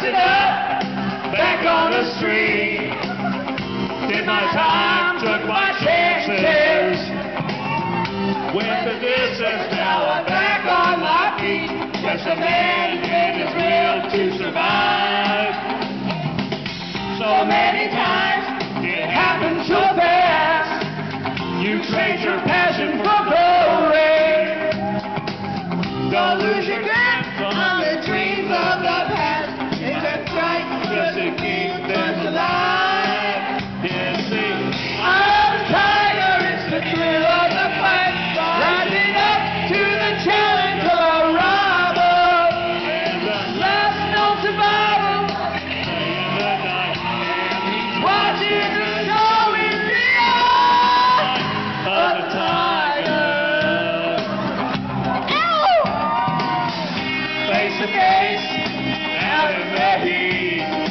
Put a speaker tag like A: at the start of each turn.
A: dressing up
B: back on the street. Did my time, took my chances. Went the distance, now I'm
A: back on my feet. Just a man in his will to
B: survive.
A: So many times
B: it happened so
A: fast.
B: You trade your passion for glory. Don't lose your grip
A: face to face,
B: out of the heat.